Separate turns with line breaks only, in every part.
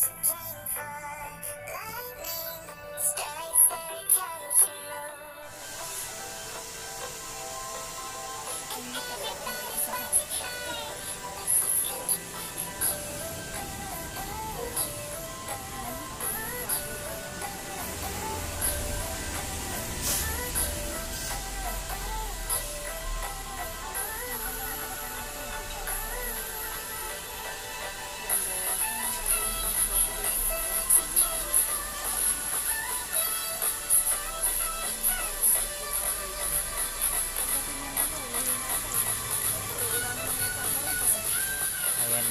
Sometimes.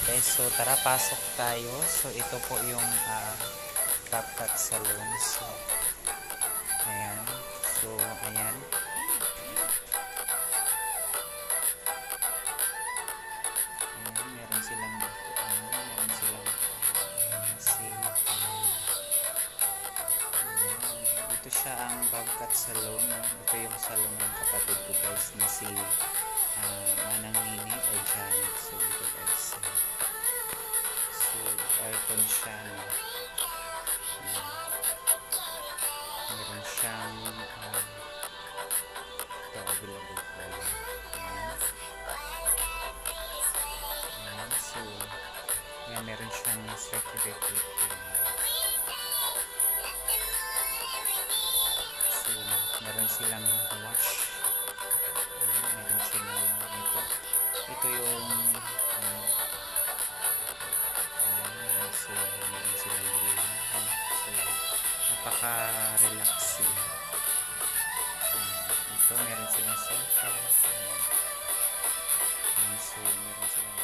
Guys, so tara pasok tayo. So ito po yung uh, CapCut Salon. So, ayan. So, ayan. Ayan, meron silang ano, meron silang sale. Ito siya ang Bobcat Salon. Ito yung salon ng kapatid ko guys na si uh, Manang Nini or Janet. Aircon siya. No? Ayan. Meron siyang uh, ito available. Ayan. So, ayan, meron siyang certificate. So, meron silang. Ayan, meron silang ito. Ito yung napaka-relaxing. Ayan, ito, meron silang sofa. Ayan, so, meron silang